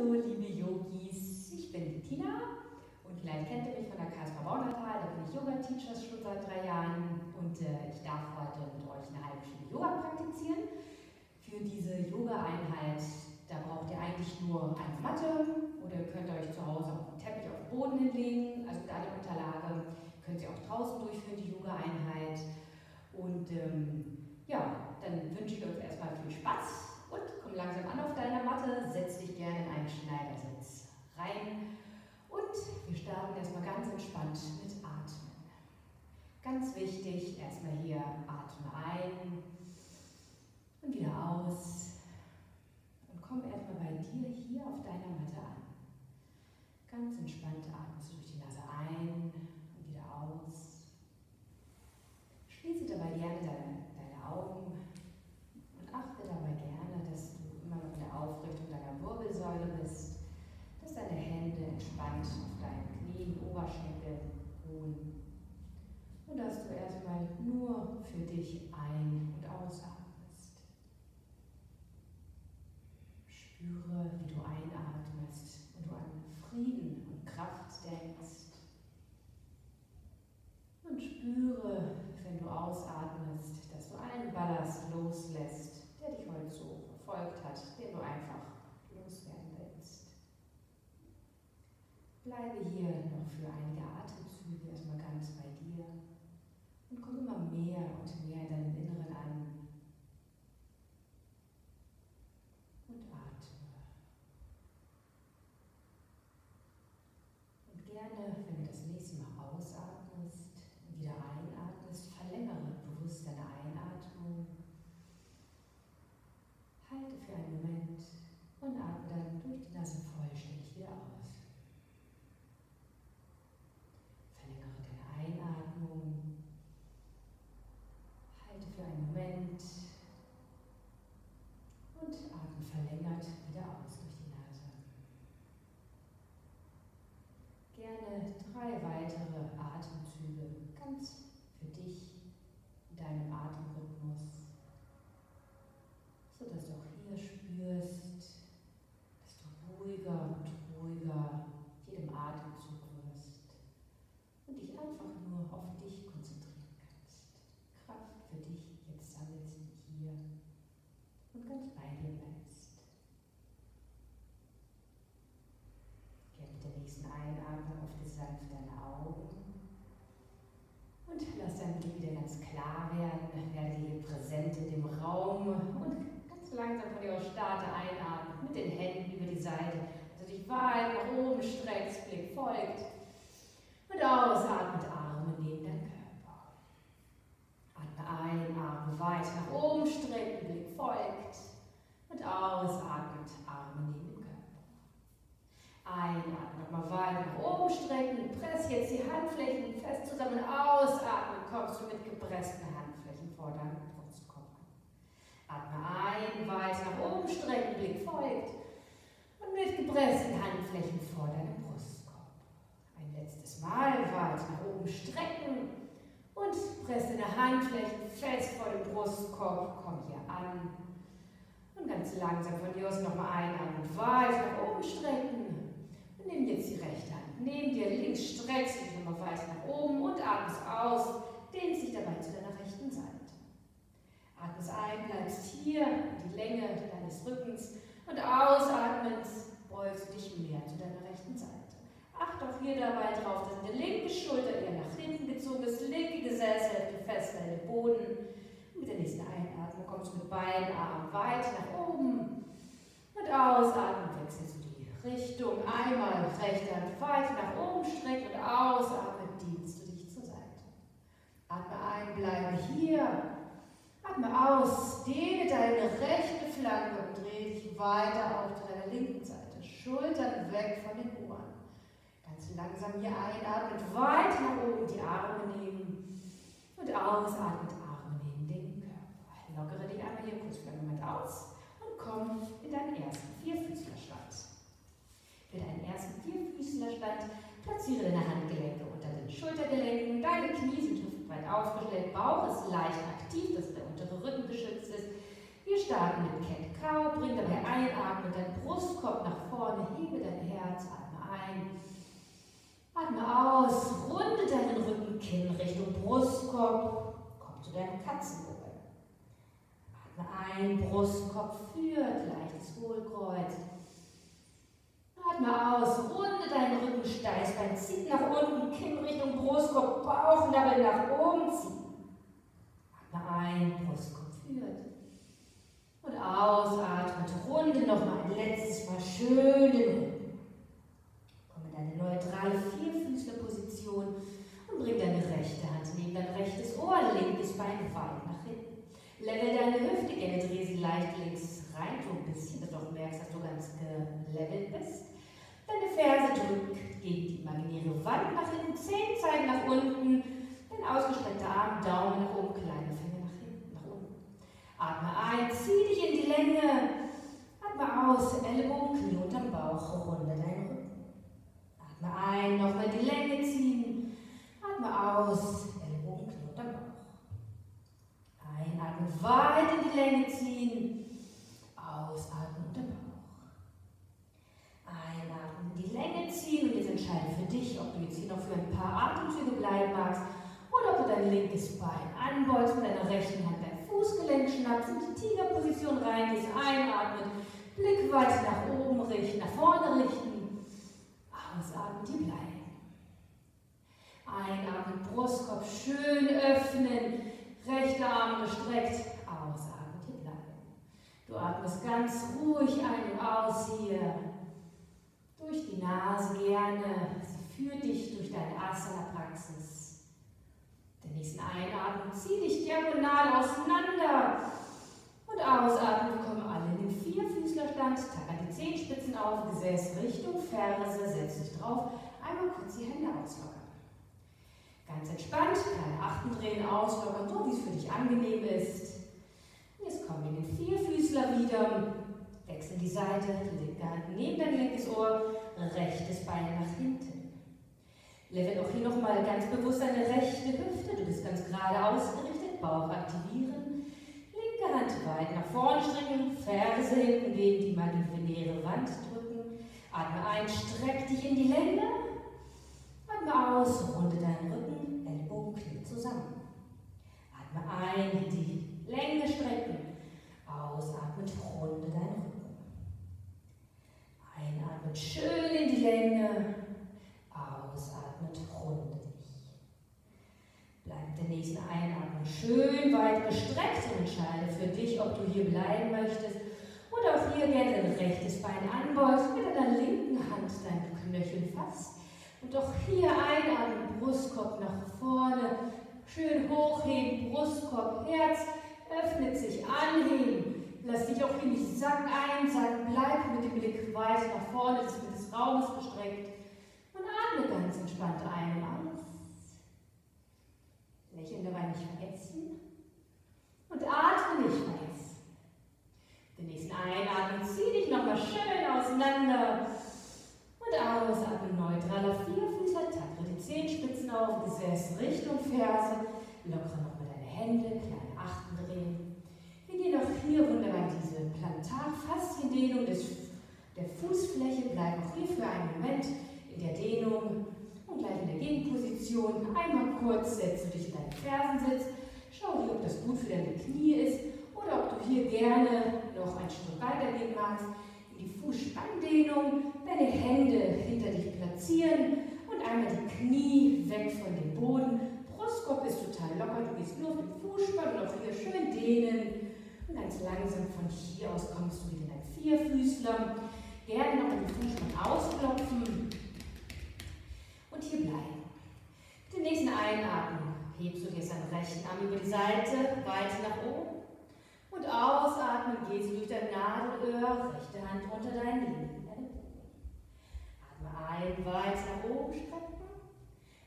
Hallo liebe Yogis, ich bin die Tina und vielleicht kennt ihr mich von der Kasper Baunatal, da bin ich Yoga-Teacher schon seit drei Jahren und äh, ich darf heute mit euch eine halbe Stunde Yoga praktizieren. Für diese Yoga-Einheit, da braucht ihr eigentlich nur eine Matte oder ihr könnt euch zu Hause auf den Teppich auf den Boden hinlegen, also mit einer Unterlage. Könnt ihr auch draußen durchführen, die Yoga-Einheit. Und ähm, ja, dann wünsche ich euch erstmal viel Spaß und komm langsam an auf deiner Matte, setz dich gerne in einen Schneidersitz rein. Und wir starten erstmal ganz entspannt mit Atmen. Ganz wichtig, erstmal hier atme ein und wieder aus. Und komm erstmal bei dir hier auf deiner Matte an. Ganz entspannt atmest du durch die Nase ein und wieder aus. Schließe dabei gerne deine, deine Augen und achte dabei gerne, dass du immer noch in der Aufrichtung deiner Wirbelsäule bist, dass deine Hände entspannt auf deinen Knien, Oberschenkel ruhen und dass du erstmal nur für dich ein- und ausatmest. Spüre, wie du einatmest und du an Frieden und Kraft denkst. Und spüre, wenn du ausatmest, dass du einen Ballast loslässt, der dich heute so verfolgt hat, den du einfach Bleibe hier noch für einige Atemzüge erstmal ganz bei dir und komm immer mehr und mehr in deinem Inneren an. Und atme. Und gerne, wenn du das nächste Mal ausatmest und wieder einatmest, verlängere bewusst deine Einatmung Halte für einen Moment und atme dann durch die Nase vollständig wieder aus. Verlängere deine Einatmung. Halte für einen Moment und atme verlängert wieder aus durch die Nase. Drei weitere Atemzüge ganz für dich in deinem Atemrhythmus sodass du auch hier spürst, dass du ruhiger und ruhiger jedem Atemzug wirst und dich einfach nur auf dich konzentrieren kannst. Kraft für dich jetzt sammelst hier und ganz bei dir bleibst. Gerne mit der nächsten Einatmung öffne deine Augen und lass dein Blick wieder ganz klar werden. Werde hier präsent in dem Raum und langsam von dir aus starte, einatmen, mit den Händen über die Seite, dass du dich weit nach oben streckst, Blick folgt. Und ausatmet, Arme neben deinen Körper. Atme ein, Arme weit nach oben strecken, Blick folgt. Und ausatmet, Arme neben dem Körper. Einatmen, nochmal weit nach oben strecken, press jetzt die Handflächen fest zusammen. Ausatmen, kommst du mit gepressten Handflächen vor deinem Atme ein, weit nach oben strecken, Blick folgt. Und mit gepressten Handflächen vor deinem Brustkorb. Ein letztes Mal weit nach oben strecken und presse deine Handflächen fest vor dem Brustkorb. Komm hier an. Und ganz langsam von dir aus nochmal einatmen, weit nach oben strecken. Nimm jetzt die rechte Hand. Neben dir links streckst du dich nochmal weit nach oben und atmest aus. Dehnst dich dabei zu deiner rechten Seite. Atmest ein, bleibst hier, die Länge deines Rückens und ausatmend beugst du dich mehr zu deiner rechten Seite. Acht auch hier dabei drauf, dass deine linke Schulter eher nach hinten gezogen ist, linke Gesäßhälfte fest an den Boden. Mit der nächsten Einatmung kommst du mit beiden Armen weit nach oben und ausatmen wechselst du Richtung. Einmal rechte Hand weit nach oben strecken und ausatmen dienst du dich zur Seite. Atme ein, bleibe hier Atme aus, dehne deine rechte Flanke und dreh dich weiter auf deiner linken Seite. Schultern weg von den Ohren. Ganz langsam hier einatmen, weit nach oben die Arme nehmen und ausatmen, Arme neben den Körper. Lockere dich einmal hier kurz für einen Moment aus und komm in deinen ersten Vierfüßlerstand. Für deinen ersten Vierfüßlerstand platziere deine Handgelenke unter den Schultergelenken, deine Knie sind hüftbreit aufgestellt, Bauch ist leicht aktiv, dass der untere Rücken geschützt ist. Wir starten mit Cat Kakao, bring dabei einatmen, dein Brustkorb nach vorne, hebe dein Herz, atme ein. Atme aus, runde deinen Rücken, Kinn Richtung Brustkorb, komm zu deinem Katzenbuckel. Atme ein, Brustkorb führt, leichtes Hohlkreuz. Atme aus, runde deinen Rücken, Steißbein, zieh nach unten, Kinn Richtung Brustkorb, Bauchnabel nach oben ziehen. Atme ein, Brustkorb führt. Und ausatmet, runde nochmal ein letztes Mal schön den Rücken. Komm in deine neutrale Vierfüßlerposition und bring deine rechte Hand neben dein rechtes Ohr, linkes Bein weit nach hinten. Level deine Hüfte, gerne dreh sie leicht links rein, so ein bisschen, dass du auch merkst, dass du ganz bist. Deine Ferse drückt gegen die imaginäre Wand nach hinten, Zehen zeigen nach unten, dein ausgestreckter Arm, Daumen nach oben, kleine Finger nach hinten, nach unten. Atme ein, zieh dich in die Länge. Atme aus, Ellbogen, Knie unterm Bauch, runde deinen Rücken. Atme ein, nochmal die Länge ziehen. Atme aus, Ellbogen, Knie unterm Bauch. Einatmen, weit in die Länge ziehen. Ausatmen unter Bauch. Einatmen, die Länge ziehen und jetzt entscheide für dich, ob du jetzt hier noch für ein paar Atemzüge bleiben magst oder ob du dein linkes Bein anbeugst mit deiner rechten Hand dein Fußgelenk schnappst, in die Tigerposition reingehst, einatmen, Blick weit nach oben richten, nach vorne richten, ausatmen, die bleiben. Einatmen, Brustkorb schön öffnen, rechte Arm gestreckt, ausatmen, die bleiben. Du atmest ganz ruhig ein und aus hier. Durch die Nase gerne. Sie führt dich durch deine Asana-Praxis. Den nächsten Einatmen, zieh dich diagonal auseinander. Und ausatmen, wir kommen alle in den Vierfüßlerstand. Tackern die Zehenspitzen auf, Gesäß Richtung Ferse, setz dich drauf. Einmal kurz die Hände auslockern. Ganz entspannt, keine Achten drehen, auslockern, so wie es für dich angenehm ist. Jetzt kommen wir in den Vierfüßler wieder. Wechsel die Seite, linke Hand neben dein linkes Ohr, rechtes Bein nach hinten. Level auch hier nochmal ganz bewusst deine rechte Hüfte. Du bist ganz gerade ausgerichtet, Bauch aktivieren. Linke Hand weit nach vorne strecken, Ferse hinten gegen die imaginäre Wand drücken. Atme ein, streck dich in die Länge. Atme aus, runde deinen Rücken, Ellbogen, Knie zusammen. Atme ein, die Länge strecken. Ausatmet, runde deinen Rücken. Einatmet, schön in die Länge. Ausatmet, runde dich. Bleib der nächsten Einatmung schön weit gestreckt und entscheide für dich, ob du hier bleiben möchtest oder auch hier gerne dein rechtes Bein anbeugst, mit deiner linken Hand dein Knöchel fasst. Und auch hier einatmen, Brustkorb nach vorne, schön hochheben, Brustkorb, Herz öffnet sich, anheben. Lass dich auch hier nicht sacken ein, sacken, bleib mit dem Blick weit nach vorne, Bild des Raumes gestreckt. Und atme ganz entspannt ein und aus. Lächeln dabei nicht vergessen. Und atme nicht vergessen. Den nächsten Einatmen, zieh dich nochmal schön auseinander. Und ausatmen, neutraler Vierfüßler, tackle die Zehenspitzen auf, Gesäß Richtung Ferse. Lockere nochmal deine Hände, kleine Achten drehen. Wir gehen auch hier wunderbar diese Plantarfasziendehnung der Fußfläche. Bleib auch hier für einen Moment in der Dehnung und gleich in der Gegenposition. Einmal kurz setzt du dich in deinen Fersensitz. Schau hier, ob das gut für deine Knie ist oder ob du hier gerne noch ein Stück weitergehen magst. In die Fußspanndehnung, deine Hände hinter dich platzieren und einmal die Knie weg von dem Boden. Brustkorb ist total locker, du gehst nur auf den Fußspann und auch hier schön dehnen. Ganz langsam von hier aus kommst du wieder in ein Vierfüßler. Gerne noch den Fußspann ausklopfen und hier bleiben. Mit dem nächsten Einatmen hebst du jetzt deinen rechten Arm über die Seite, weit nach oben. Und ausatmen gehst du durch dein Nadelöhr, rechte Hand unter deinen linken Atme ein, weit nach oben strecken.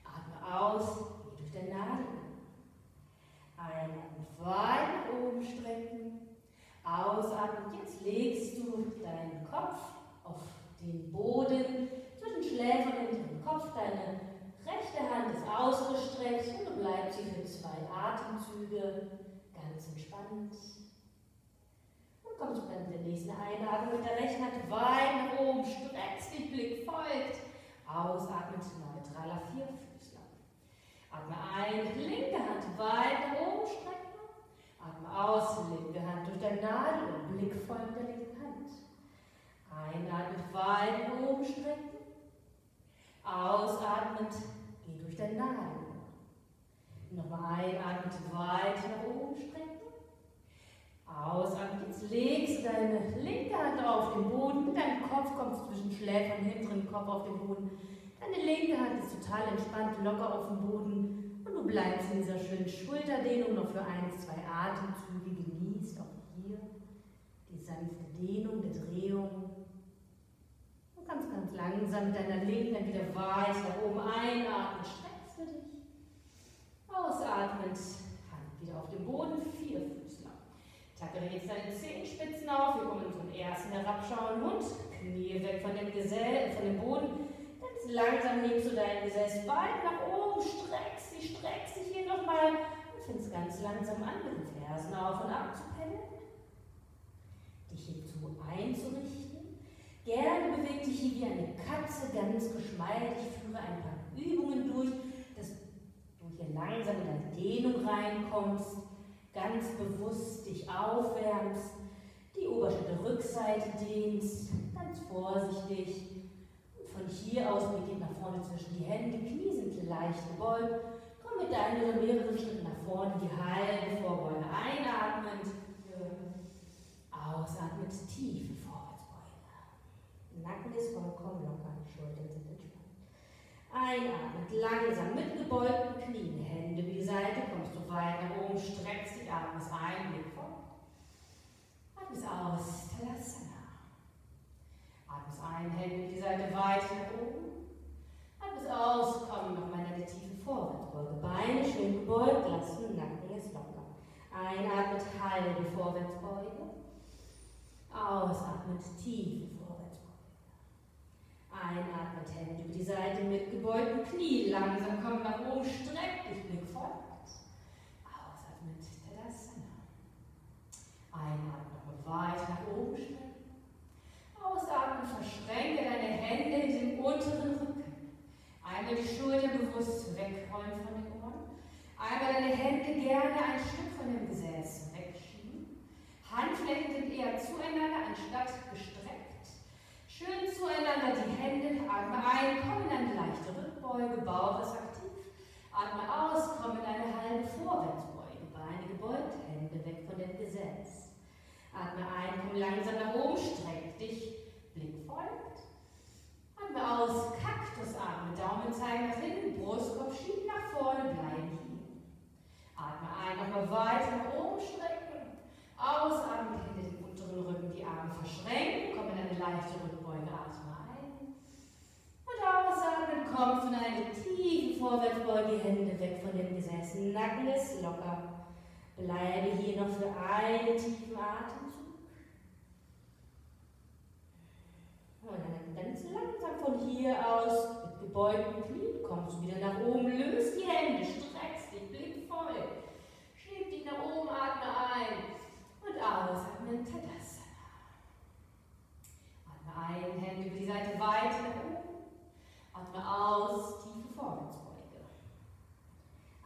Atme aus, geh durch dein Nadelöhr. Einatmen, weit nach oben strecken. Ausatmen, jetzt legst du deinen Kopf auf den Boden zwischen Schläfer und dem Kopf. Deine rechte Hand ist ausgestreckt und du bleibst hier für zwei Atemzüge ganz entspannt. Und kommst dann mit der nächsten Einatmung mit der rechten Hand weit nach oben, streckst den Blick, folgt. Ausatmet, neutraler Vierfüßler. Atme ein, linke Hand weit nach oben strecken. Atme aus, linke Hand durch dein Nadel und Blick folgt der linken Hand. Einatmet, weit oben strecken. Ausatmet, geh durch dein Nadel. Nochmal einatmet, weit nach oben strecken. Ausatmen. Jetzt legst du deine linke Hand auf den Boden. Mit deinem Kopf kommst zwischen Schläfen und hinteren Kopf auf den Boden. Deine linke Hand ist total entspannt, locker auf dem Boden. Und du bleibst in dieser schönen Schulterdehnung noch für ein, zwei Atemzüge. Genießt auch hier die sanfte Dehnung der Drehung. Und ganz, ganz langsam mit deiner linken dann wieder weit nach oben einatmen. Streckst du dich. Ausatmend. Hand wieder auf den Boden. Vier Tackere jetzt deine Zehenspitzen auf. Wir kommen zum ersten herabschauenden Hund. Knie weg von dem, Gesell, von dem Boden. Langsam nimmst du dein Gesäß weit nach oben, streckst dich, streckst dich hier nochmal und findest ganz langsam an, mit den Fersen auf und ab zu pendeln. Dich hierzu einzurichten. Gerne beweg dich hier wie eine Katze, ganz geschmeidig. Führe ein paar Übungen durch, dass du hier langsam in deine Dehnung reinkommst ganz bewusst dich aufwärmst, die Oberschenkel Rückseite dehnst, ganz vorsichtig. Von hier aus beginnt nach vorne zwischen die Hände, Knie sind leicht gebeugt. Komm mit deinen oder mehreren Schritten nach vorne, die halbe Vorbeuge einatmend. Ausatmend, tiefe Vorwärtsbeuge. Nacken ist vollkommen locker, die Schultern sind entspannt. Einatmend, langsam mit gebeugten Knien, Hände wie Seite, kommst du weit nach oben, streckst dich, atmest ein, Blick vor. Atmest aus, Talasana. Atmest ein, Hände wie die Seite weit nach oben. Atmest aus, komm nochmal in eine tiefe Vorwärtsbeuge. Beine schön gebeugt lassen, Nacken ist locker. Einatmet, halbe Vorwärtsbeuge. Ausatmet, tiefe Einatmet, Hände über die Seite mit gebeugten Knie. Langsam kommen nach oben, streck dich, Blick vorwärts. Ausatmet, Tadasana. Einatmen, weit nach oben strecken. Ausatmen, verschränke deine Hände in den unteren Rücken. Einmal die Schulter bewusst wegrollen von den Ohren. Einmal deine Hände gerne ein Stück von dem Gesäß wegschieben. Handflächen sind eher zueinander anstatt gestreckt. Schön zueinander die Hände, atme ein, komm in eine leichte Rückbeuge, Bauch ist aktiv. Atme aus, komm in eine halbe Vorwärtsbeuge, Beine gebeugt, Hände weg von dem Gesäß. Atme ein, komm langsam nach oben, streck dich, Blick folgt. Atme aus, Kaktus, atme, Daumen zeigen nach hinten, Brustkorb schiebt nach vorne, bleiben hier. Atme ein, nochmal weiter nach oben strecken. Ausatmen, Hände den unteren Rücken, die Arme verschränken, komm in eine leichte Rückbeuge. kommst in eine tiefe Vorwärtsbeuge, Hände weg von dem Gesäß, Nacken ist locker. Bleibe hier noch für einen tiefen Atemzug. Und dann ganz langsam von hier aus mit gebeugten Knien kommst du wieder nach oben, löst die Hände, streckst dich, Blick voll. Schieb dich nach oben, atme ein und aus, atme Tadasana. Atme ein, Hände über die Seite weit nach oben. Atme aus, tiefe Vorwärtsbeuge.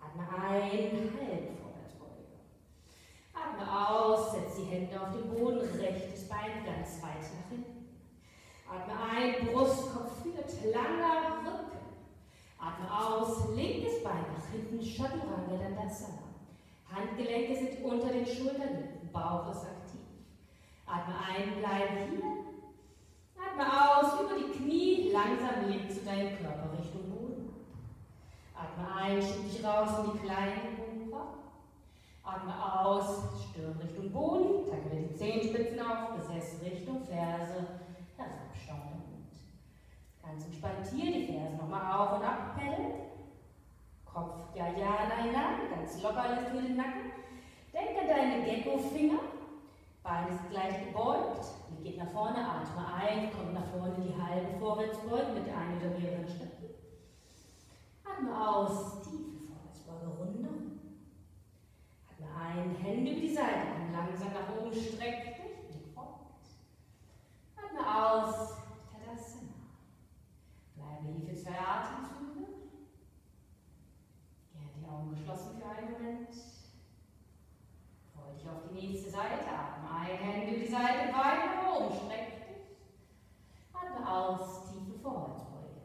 Atme ein, halbe Vorwärtsbeuge. Atme aus, setz die Hände auf den Boden, rechtes Bein ganz weit nach hinten. Atme ein, Brustkopf führt, langer Rücken. Atme aus, linkes Bein nach hinten, Chaturanga Dandasana. Handgelenke sind unter den Schultern, Bauch ist aktiv. Atme ein, bleibe hier. Atme aus, über die Knie, langsam legst du deinen Körper Richtung Boden Atme ein, schieb dich raus in die kleinen Ober. Atme aus, Stirn Richtung Boden, tacke die Zehenspitzen auf, Gesäß Richtung Ferse, herabschauender Mund. Ganz entspannt hier, die Ferse nochmal auf und ab peddeln. Kopf, ja, ja, nein, nein, ganz locker lässt du den Nacken. Denk an deine Gecko-Finger, Beine sind gleich gebeugt, geht nach vorne, atme ein, kommt nach vorne die halbe Vorwärtsbeuge mit ein oder mehreren Schritten. Atme aus, tiefe Vorwärtsbeuge, runter. Atme ein, Hände über die Seite, langsam nach oben, streck dich, Blick Atme aus, Tadasana. Bleibe hier für zwei Atemzüge. Gerne die Augen geschlossen für einen Moment. Freue dich auf die nächste Seite. Atme ein, Hände über die Seite, Beine nach oben, streck dich. Atme aus, tiefe Vorwärtsbeuge.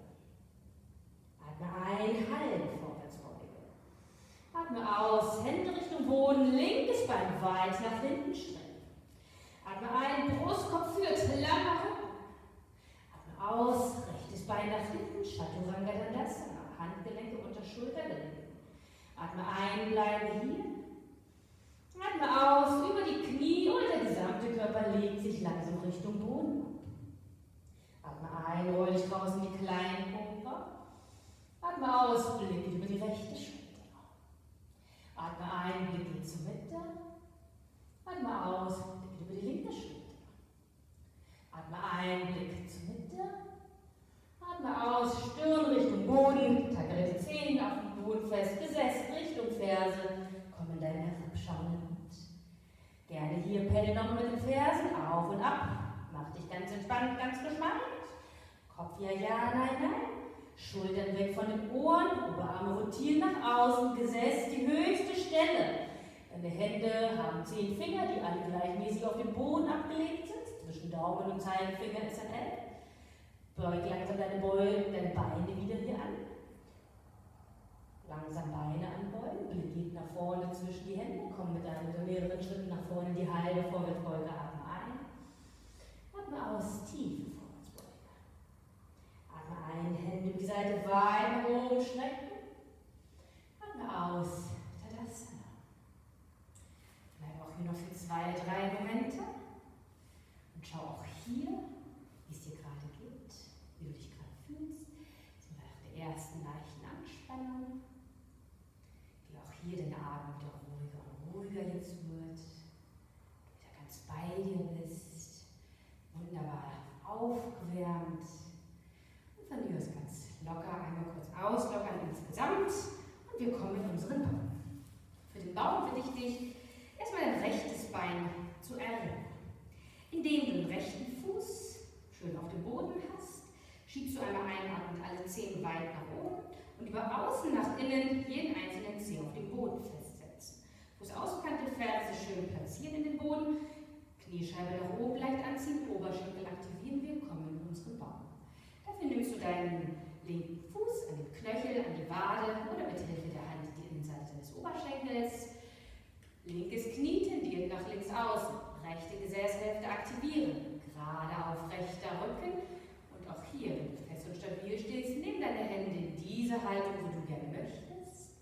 Atme ein, halbe Vorwärtsbeuge. Atme aus, Hände Richtung Boden, linkes Bein weit nach hinten strecken. Atme ein, Brustkopf führt, lange Atme aus, rechtes Bein nach hinten, Chaturanga Dandasana, Handgelenke unter Schultergelenke. Atme ein, bleibe hier. Atme aus, über die Knie und der gesamte Körper legt sich langsam Richtung Boden Atme ein, roll dich raus in die kleinen Pumper. Atme aus, blicke über die rechte Schulter. Atme ein, blicke zur Mitte. Atme aus, über die linke Schulter. Atme ein, Blick zur Mitte. Atme aus, Stirn Richtung Boden, tackere die Zehen auf den Boden fest, Gesäß Richtung Ferse. Komm in Hund. Gerne hier pendel noch mit den Fersen auf und ab. Mach dich ganz entspannt, ganz gespannt. Kopf ja, ja, nein, nein. Schultern weg von den Ohren, Oberarme rotieren nach außen, Gesäß die höchste Stelle. Deine Hände haben zehn Finger, die alle gleichmäßig auf dem Boden abgelegt sind. Zwischen Daumen und Zeigefinger ist ein L. Beug langsam deine, Beul deine Beine wieder hier an. Langsam Beine anbeugen, Blick geht nach vorne zwischen die Hände, komm mit einem oder mehreren Schritten nach vorne in die halbe Vorwärtsbeuge, atme ein. Atme aus, tiefe Vorwärtsbeuge. Atme ein, Hände über die Seite weit oben strecken. Atme aus, wir noch für zwei, drei Momente und schau auch hier, wie es dir gerade geht, wie du dich gerade fühlst. Sind wir nach der ersten leichten Anspannung, wie auch hier dein Atem wieder ruhiger und ruhiger jetzt wird, wieder ganz bei dir bist, wunderbar aufgewärmt und von dir aus ganz locker einmal kurz auslockern insgesamt und wir kommen in unseren Baum. Für den Baum bitte ich dich, erstmal dein rechtes Bein zu erhöhen. Indem du den rechten Fuß schön auf dem Boden hast, schiebst du einmal einatmend alle Zehen weit nach oben und über außen nach innen jeden einzelnen Zeh auf den Boden festsetzen. Fußaußenkante, Ferse schön platzieren in den Boden, Kniescheibe nach oben leicht anziehen, Oberschenkel aktivieren wir, kommen in unseren Baum. Dafür nimmst du deinen linken Fuß an den Knöchel, an die Wade oder mit Hilfe der Hand die Innenseite des Oberschenkels Linkes Knie tendiert nach links außen. Rechte Gesäßhälfte aktivieren. Gerade auf rechter Rücken. Und auch hier, wenn du fest und stabil stehst, nimm deine Hände in diese Haltung, wo du gerne möchtest.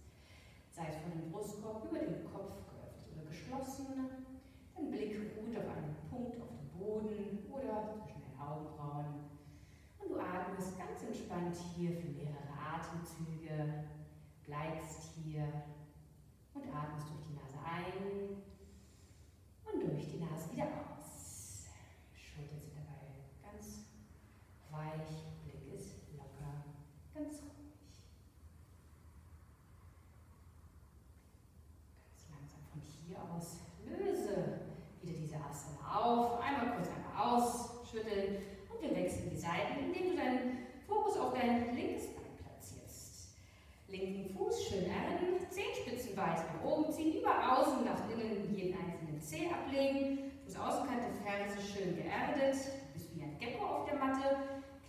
Sei es von dem Brustkorb über den Kopf geöffnet oder geschlossen. Dein Blick ruht auf einen Punkt auf dem Boden oder zwischen den Augenbrauen. Und du atmest ganz entspannt hier für mehrere Atemzüge. Bleibst hier und atmest durch die ein und durch die Nase wieder aus. Schultern sind dabei ganz weich, Blick ist locker, ganz ruhig. Ganz langsam von hier aus löse wieder diese Asana auf. Einmal kurz einmal ausschütteln und wir wechseln die Seiten, indem du deinen Fokus auf dein linkes Bein platzierst. Linken Fuß schön erden, Zehenspitzen weit nach oben ziehen, über außen nach innen jeden einzelnen Zeh ablegen. Fußaußenkante Ferse schön geerdet, bist wie ein Gecko auf der Matte.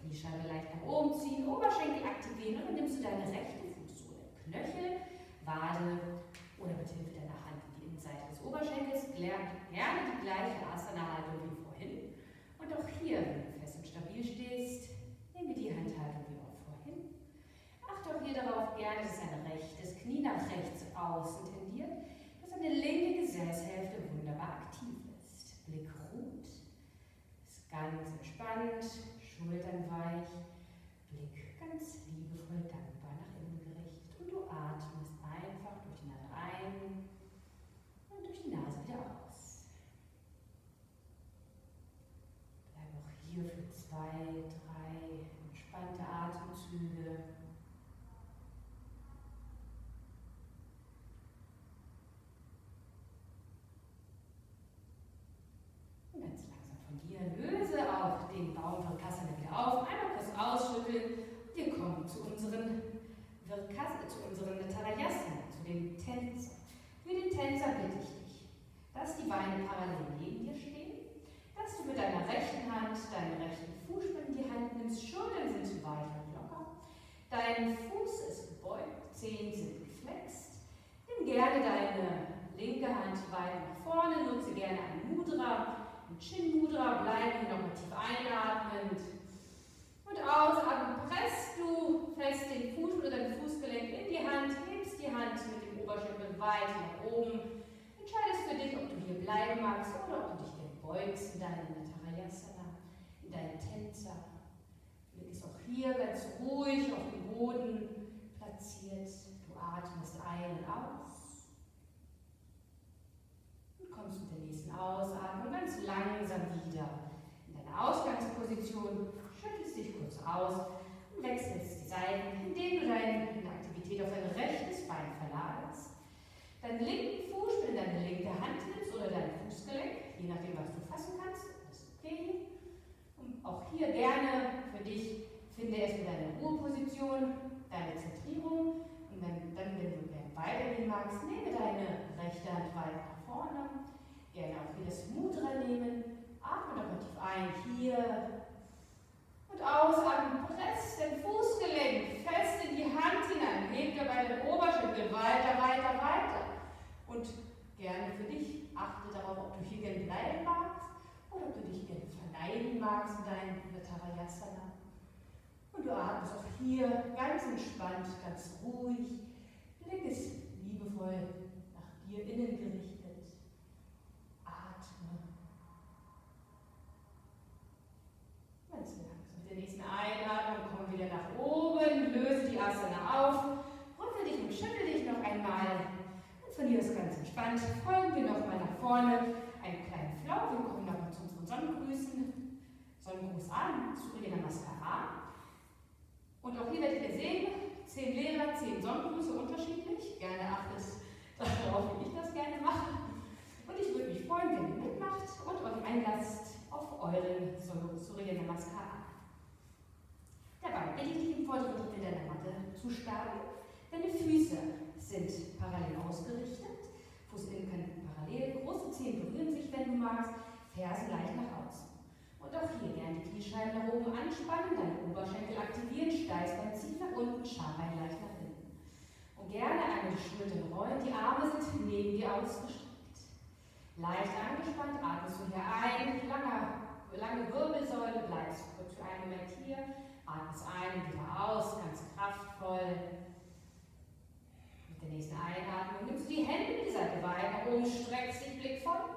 Kniescheibe leicht nach oben ziehen, Oberschenkel aktivieren und dann nimmst du deine rechte Fußsohle, Knöchel, Wade oder mit Hilfe deiner Hand die Innenseite des Oberschenkels. Gerne die gleiche Asana-Haltung wie vorhin. Und auch hier, wenn du fest und stabil stehst, nehme die Handhaltung wie auch vorhin. Achte auch hier darauf gerne, dass dein rechtes Knie nach rechts außen tendiert, dass deine linke Gesäßhälfte wunderbar aktiv ist. Blick ruht, ist ganz entspannt, Schultern weich, Blick ganz liebevoll dankbar nach innen gerichtet und du atmest einfach durch die Nase ein und durch die Nase wieder aus. Bleib auch hier für zwei, drei entspannte Atemzüge. Löse auch den ausschütteln. Wir kommen zu unseren Virkas, zu unseren Tarayasana, zu den Tänzern. Für den Tänzer bitte ich dich, dass die Beine parallel neben dir stehen, dass du mit deiner rechten Hand deinen rechten Fuß in die Hand nimmst, Schultern sind weich und locker, dein Fuß ist gebeugt, Zehen sind geflext. Nimm gerne deine linke Hand weit nach vorne, nutze gerne ein Mudra, ein Chin Mudra, bleiben nochmal tief einatmend und ausatmen. Presst du fest den Fuß oder dein Fußgelenk in die Hand, hebst die Hand mit dem Oberschenkel weit nach oben. Entscheidest für dich, ob du hier bleiben magst oder ob du dich gerne beugst in deinem Natarayasana, in deinen Tänzer. Blick ist auch hier ganz ruhig auf dem Boden platziert. Du atmest ein und aus. Und kommst mit der nächsten Ausatmung ganz langsam wieder in deine Ausgangsposition schüttelst dich kurz aus und wechselst die Seiten, indem du deine Aktivität auf dein rechtes Bein verlagerst. Deinen linken Fuß in deine linke Hand nimmst oder dein Fußgelenk, je nachdem, was du fassen kannst, ist okay. Und auch hier gerne für dich, finde erstmal deine Ruheposition, deine Zentrierung und dann, dann wenn du weitergehen magst, nehme deine rechte Hand weit nach vorne. Gerne auch hier das Mudra nehmen. Atme nochmal tief ein, hier und ausatmen. Presst den Fußgelenk fest in die Hand hinein. Hebt dabei den Oberschenkel weiter, weiter, weiter. Und gerne für dich, achte darauf, ob du hier gerne bleiben magst oder ob du dich gerne verleihen magst in deinem Tarayasana. Und du atmest auch hier ganz entspannt, ganz ruhig. Blick ist liebevoll nach dir innen gerichtet. Einatmung, komm wieder nach oben, löse die Asana auf, rüttel dich und schüttel dich noch einmal. Und von hier ist ganz entspannt. Folgen wir nochmal nach vorne, einen kleinen Flow. Wir kommen nochmal zu unseren Sonnengrüßen. Sonnengruß an, Surya Namaskara. Und auch hier werdet ihr sehen, zehn Lehrer, zehn Sonnengrüße unterschiedlich. Gerne achtet darauf, wie ich das gerne mache. Und ich würde mich freuen, wenn ihr mitmacht und euch einlasst auf euren Surya Namaskara. Dabei bitte ich dich im vorderen Drittel deiner Matte zu starten. Deine Füße sind parallel ausgerichtet. Fußinnen können parallel, große Zehen berühren sich, wenn du magst, Ferse leicht nach außen. Und auch hier gerne die Kniescheiben nach oben anspannen, deine Oberschenkel aktivieren, Steißbein zieht nach unten, Schambein leicht nach hinten. Und gerne einmal die Schultern rollen, die Arme sind neben dir ausgestreckt. Leicht angespannt, atmest du hier ein, lange, lange Wirbelsäule, bleibst kurz für einen Moment hier, Atmest ein und wieder aus, ganz kraftvoll. Mit der nächsten Einatmung nimmst du die Hände Seite weit nach oben, streckst den Blick folgt.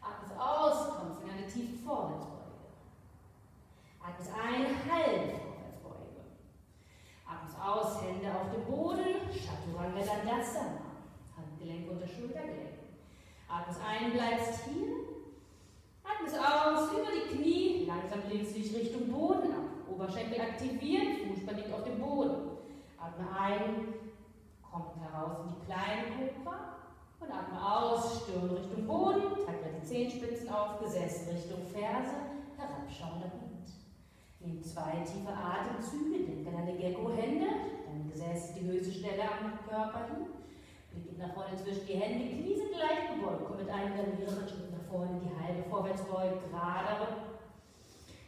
Atmest aus, kommst in eine tiefe Vorwärtsbeuge. Atmest ein, halbe Vorwärtsbeuge. Atmest aus, Hände auf dem Boden, Chaturanga Dandasana. Handgelenk unter Schultergelenk. Atmest ein, bleibst hier. Atmest aus, über die Knie, langsam lehnst du dich Richtung Boden ab. Oberschenkel aktivieren, Fußball liegt auf dem Boden. Atme ein, kommt heraus in die kleine Cobra und atme aus, Stirn Richtung Boden, tackle die Zehenspitzen auf, Gesäß Richtung Ferse, herabschauender Hund. Nimm zwei tiefe Atemzüge, denke an deine Gecko-Hände, dein Gesäß die höchste Stelle am Körper hin. Blick nach vorne zwischen die Hände, Knie sind leicht gebeugt, komm mit einem deiner mehreren Schritten nach vorne, die halbe Vorwärtsbeuge, gerade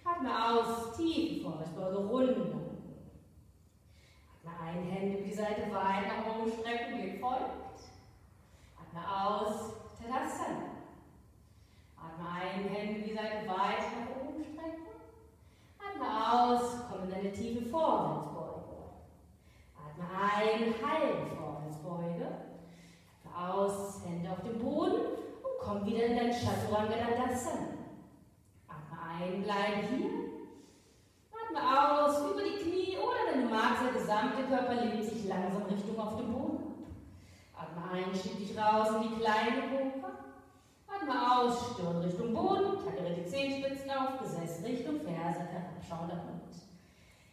Atme aus, tief Vorwärtsbeuge, Runde. Atme ein, Hände über die Seite weit nach oben strecken, Blick folgt. Atme aus, Tadasana. Atme ein, Hände über die Seite weit nach oben strecken. Atme aus, komm in eine tiefe Vorwärtsbeuge. Atme ein, halbe Vorwärtsbeuge. Atme aus, Hände auf dem Boden und komm wieder in dein Chaturanga Dandasana ein, bleibe hier. Atme aus, über die Magst, der gesamte Körper lehnt sich langsam Richtung auf den Boden. Atme ein, schieb dich raus in die kleine Pumpe. Atme aus, Stirn Richtung Boden, tackere die Zehenspitzen auf, Gesäß Richtung Ferse, herabschauender Hund.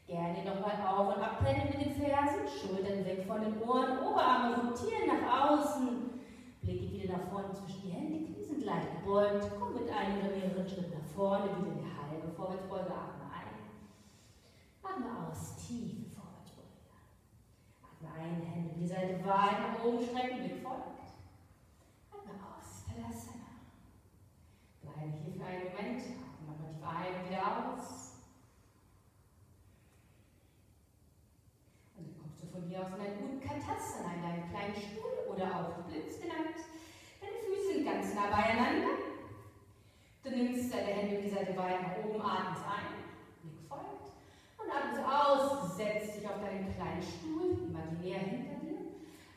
Gerne nochmal auf und abpendeln mit den Fersen, Schultern weg von den Ohren, Oberarme rotieren nach außen, Blicke wieder nach vorne zwischen die Hände, Knie sind leicht gebeugt, komm mit einem oder mehreren Schritten nach vorne, wieder in die halbe Vorwärtsbeuge, atme ein. tiefe Vorwärtsbeuge. Atme ein, Hände die Seite weit nach oben strecken, Blick folgt. Atme aus, Tadasana. Bleibe hier für einen Moment. Atme nochmal tief ein und wieder aus. Und dann kommst du von hier aus in einen Utkatasana, in deinen kleinen Stuhl oder auch Blitz genannt. Deine Füße sind ganz nah beieinander. Du nimmst deine Hände die Seite weit nach oben, atmest ein, Blick folgt und atmest aus, setzt dich auf deinen kleinen Stuhl, imaginär hinter dir.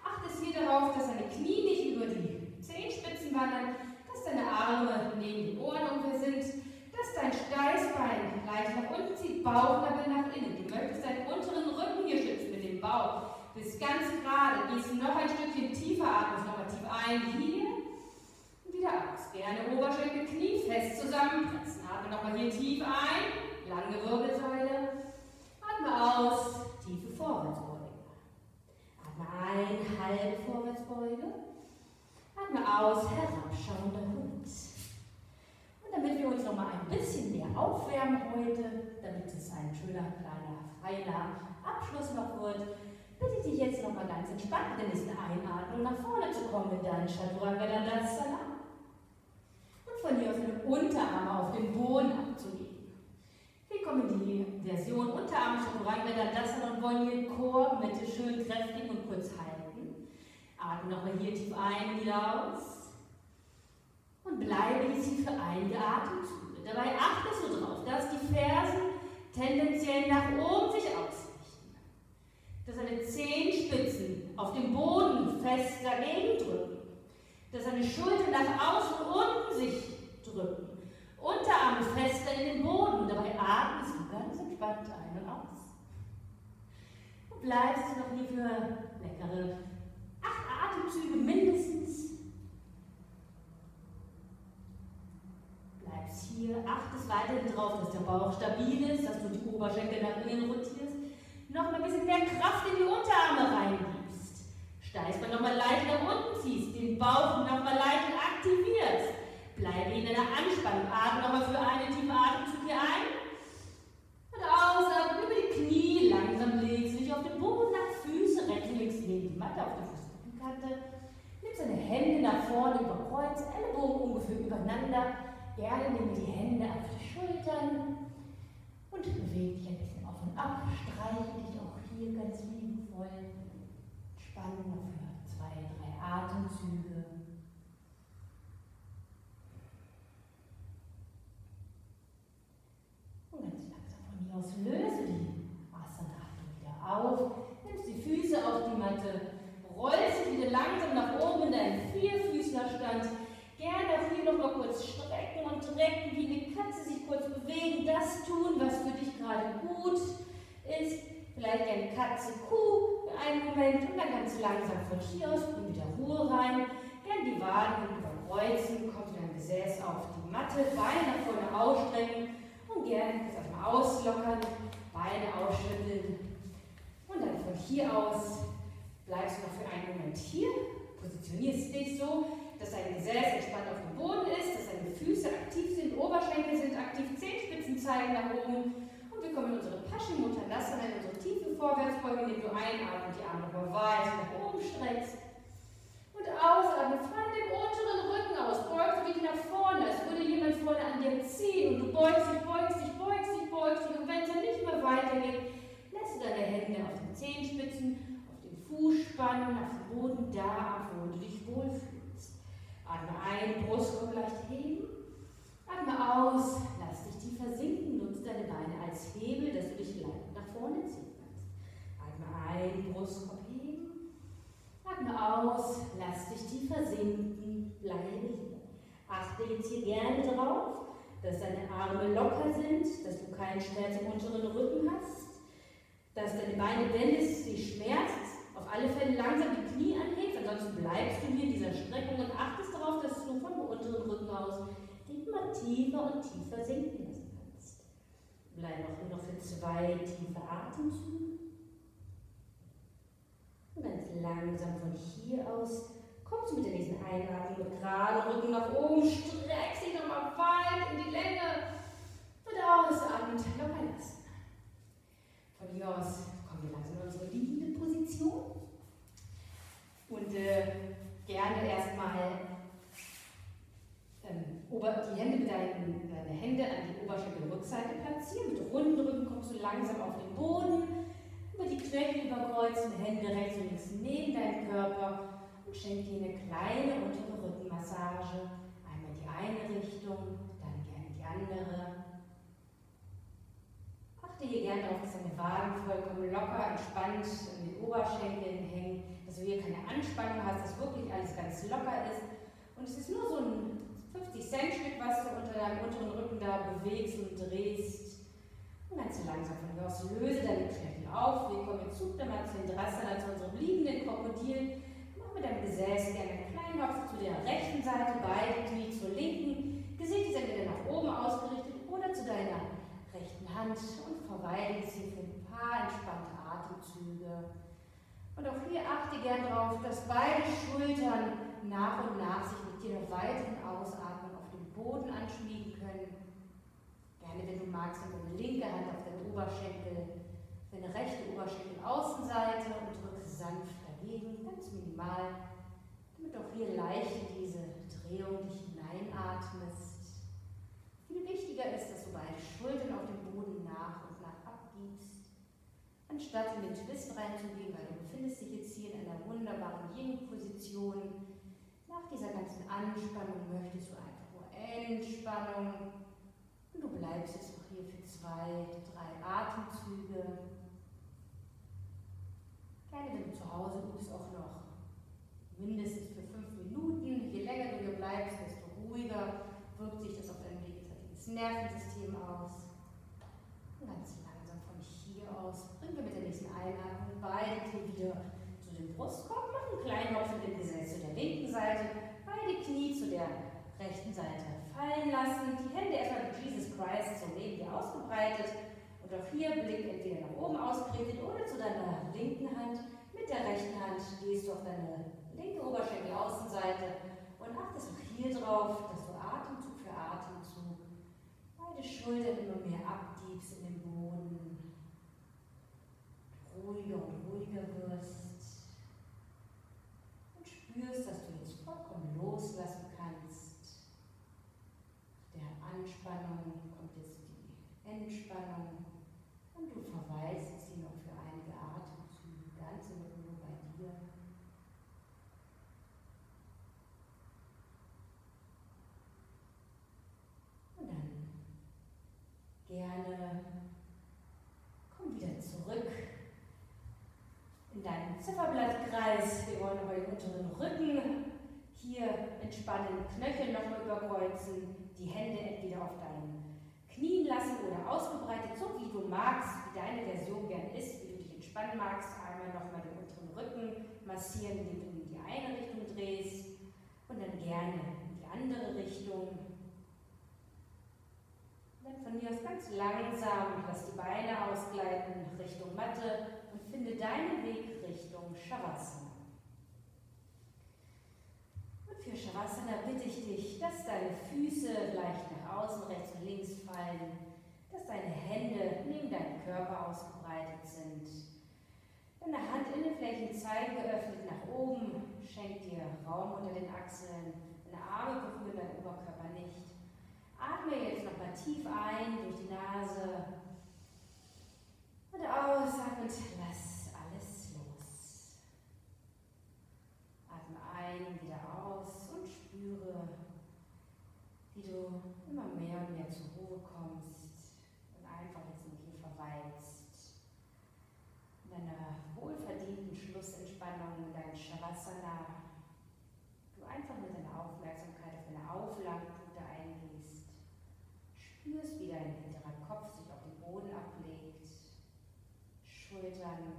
Achtest hier darauf, dass deine Knie nicht über die Zehenspitzen wandern, dass deine Arme neben den Ohren ungefähr sind, dass dein Steißbein leicht nach unten zieht, Bauchnabel nach innen. Du möchtest deinen unteren Rücken hier schützen mit dem Bauch. Bist ganz gerade, gehst noch ein Stückchen tiefer, atmest nochmal tief ein, hier wieder aus. Gerne Oberschenkel, Knie fest zusammenpressen. Atme nochmal hier tief ein, lange Wirbelsäule. Atme aus, tiefe Vorwärtsbeuge. Ein, halbe Vorwärtsbeuge. Atme aus, herabschauender Hund. Und damit wir uns nochmal ein bisschen mehr aufwärmen heute, damit es ein schöner, kleiner, feiner Abschluss noch wird, bitte ich dich jetzt nochmal ganz entspannt in der nächsten Einatmung nach vorne zu kommen mit deinen Chaturanga Dandasana von hier aus mit Unterarme auf den Boden abzulegen. Wir kommen in die Version Unterarme Chaturanga Dandasana und wollen hier Chormitte schön kräftig und kurz halten. Atme nochmal hier tief ein, wieder aus. Und bleibe jetzt hier für einige Atemzüge. Dabei achtest du darauf, dass die Fersen tendenziell nach oben sich ausrichten. Dass deine Zehenspitzen auf dem Boden fest dagegen drücken. Dass deine Schultern nach außen unten sich drücken. Unterarme fester in den Boden. Dabei atmest du ganz entspannt ein und aus. Und bleibst noch nie für leckere acht Atemzüge mindestens. Bleibst hier, achtest weiterhin darauf, dass der Bauch stabil ist, dass du die Oberschenkel nach innen rotierst. Noch mal ein bisschen mehr Kraft in die Unterarme reingibst. Steißbein nochmal leicht nach unten ziehst, den Bauch nochmal leicht aktivierst. Bleibe in einer Anspannung. Atme nochmal für eine tiefe Atemzug hier ein. Und ausatmen über die Knie. Langsam legst du dich auf den Boden nach Füße. Rechts und links neben die Matte auf der Fußrückenkante. Nimm deine Hände nach vorne über Kreuz, Ellenbogen ungefähr übereinander. Gerne nimm die Hände auf die Schultern und bewege dich ein bisschen auf und ab. Streiche dich auch hier ganz liebevoll. Spannen für zwei, drei Atemzüge. aus, löse die Asana-Haltung wieder auf, nimmst die Füße auf die Matte, rollst dich wieder langsam nach oben in deinen Vierfüßlerstand. Gerne auch hier nochmal kurz strecken und recken, wie eine Katze sich kurz bewegen, das tun, was für dich gerade gut ist. Vielleicht eine Katze, Kuh für einen Moment und dann ganz langsam von hier aus und wieder Ruhe rein. Gerne die Waden überkreuzen, kommt dein Gesäß auf die Matte, Beine vorne ausstrecken und gerne auslockern, Beine ausschütteln. Und dann von hier aus bleibst du noch für einen Moment hier, positionierst dich so, dass dein Gesäß entspannt auf dem Boden ist, dass deine Füße aktiv sind, Oberschenkel sind aktiv, Zehenspitzen zeigen nach oben. Und wir kommen in unsere Paschimuttanasana, in unsere tiefe Vorwärtsbeuge, indem du einatmen die Arme nochmal weit nach oben streckst. Und ausatmen, frei den unteren Rücken aus, beugst du dich nach vorne, als würde jemand vorne an dir ziehen und du beugst dich, beugst dich, beugst dich, beugst dich und wenn es dann nicht mehr weitergeht, lässt du deine Hände auf den Zehenspitzen, auf den Fußspannen, auf dem Boden da wo du dich wohlfühlst. Atme ein, Brustkorb leicht heben. Atme aus, lass dich tiefer sinken, nutze deine Beine als Hebel, dass du dich leicht nach vorne ziehen Atme ein, Brustkorb Atme aus, lass dich tiefer sinken, bleibe hier. Achte jetzt hier gerne drauf, dass deine Arme locker sind, dass du keinen Schmerz im unteren Rücken hast, dass deine Beine, wenn es dich schmerzt, auf alle Fälle langsam die Knie anhebst, ansonsten bleibst du hier in dieser Streckung und achtest darauf, dass du vom unteren Rücken aus immer tiefer und tiefer sinken lassen kannst. Bleib auch nur noch für zwei tiefe Atemzüge. Und ganz langsam von hier aus kommst du mit der nächsten Einatmung mit geraden Rücken nach oben, streckst dich nochmal weit in die Länge und ausatmen, locker lassen. Von hier aus kommen wir langsam in unsere liegende Position. Und äh, gerne erstmal ähm, die Hände mit deinen deine Hände an die Oberschenkelrückseite platzieren. Mit runden Rücken kommst du langsam auf den Boden. Über die Knöchel überkreuzen, Hände rechts und links neben deinen Körper und schenk dir eine kleine untere Rückenmassage. Einmal die eine Richtung, dann gerne die andere. Achte hier gerne darauf, dass deine Waden vollkommen locker, entspannt in den Oberschenkeln hängen, dass du hier keine Anspannung hast, dass wirklich alles ganz locker ist. Und es ist nur so ein 50 Cent Stück, was du unter deinem unteren Rücken da bewegst und drehst. Und ganz langsam von hier aus löse deine Knöchel auf. Wir kommen jetzt zu den Drasana, zu unserem liegenden Krokodil. Mach mit deinem Gesäß gerne einen kleinen Hopf zu der rechten Seite, beide Knie zur linken. Gesicht ist entweder nach oben ausgerichtet oder zu deiner rechten Hand und verweile hier für ein paar entspannte Atemzüge. Und auch hier achte gern darauf, dass beide Schultern nach und nach sich mit jeder weiteren Ausatmung auf den Boden anschmiegen können. Gerne, wenn du magst, mit deine linke Hand auf deine Oberschenkel, deine rechte Oberschenkel-Außenseite und drücke sanft dagegen, ganz minimal, damit auch hier leicht diese Drehung dich hineinatmest. Viel wichtiger ist, dass du beide Schultern auf dem Boden nach und nach abgibst, anstatt in den Twist reinzugehen, weil du befindest dich jetzt hier in einer wunderbaren Yin-Position. Nach dieser ganzen Anspannung möchtest du einfach nur Entspannung und du bleibst jetzt noch hier für zwei, drei Atemzüge. Gerne, wenn du zu Hause übst, auch noch mindestens für fünf Minuten. Je länger du hier bleibst, desto ruhiger wirkt sich das auf dein Nervensystem aus. Und ganz langsam von hier aus bringen wir mit der nächsten Einatmung beide Knie wieder zu dem Brustkorb, machen einen kleinen Hopf mit dem Gesäß zu der linken Seite, beide Knie zu der rechten Seite fallen lassen, die Hände erstmal wie Jesus Christ so neben dir ausgebreitet und auch hier Blick entweder nach oben ausgerichtet oder zu deiner linken Hand. Mit der rechten Hand gehst du auf deine linke Oberschenkel-Außenseite und achtest auch hier drauf, dass du Atemzug für Atemzug beide Schultern immer mehr abgibst in den Boden, ruhiger und ruhiger wirst und spürst, dass du jetzt vollkommen loslassen kannst. Der Anspannung kommt jetzt die Entspannung verweist sie noch für einige Atemzüge ganz in Ruhe bei dir. gerne. Komm wieder zurück in deinen Zifferblattkreis. Wir wollen aber den unteren Rücken hier entspannen, Knöchel nochmal überkreuzen, die Hände entweder auf deinen Knien lassen oder ausgebreitet, magst, wie deine Version gern ist, wie du dich entspannen magst. Einmal nochmal den unteren Rücken massieren, indem du in die eine Richtung drehst und dann gerne in die andere Richtung. Dann von mir aus ganz langsam, lass die Beine ausgleiten Richtung Matte und finde deine Wegrichtung Shavasana. Und für Shavasana bitte ich dich, dass deine Füße leicht nach außen, rechts und links fallen, dass deine Hände neben deinem Körper ausgebreitet sind. Deine Handinnenflächen zeigen geöffnet nach oben, schenkt dir Raum unter den Achseln, deine Arme berühren deinen Oberkörper nicht. Atme jetzt nochmal tief ein durch die Nase und ausatmen, lass alles los. Atme ein wieder aus und spüre, wie du immer mehr und mehr zur Ruhe kommst und einfach jetzt nur hier verweilst. In deiner wohlverdienten Schlussentspannung, in deinem Shavasana, du einfach mit deiner Aufmerksamkeit auf deine Auflagpunkte eingehst Spürst, wie dein hinterer Kopf sich auf den Boden ablegt. Schultern,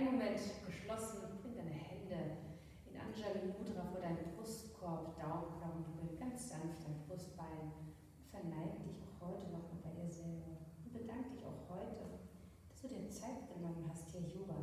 einen Moment geschlossen, bring deine Hände in Anjali Mudra vor deinen Brustkorb, Daumenknochen berühren ganz sanft dein Brustbein. Und verneig dich auch heute nochmal bei dir selber. Und bedank dich auch heute, dass du dir Zeit genommen hast, hier Yoga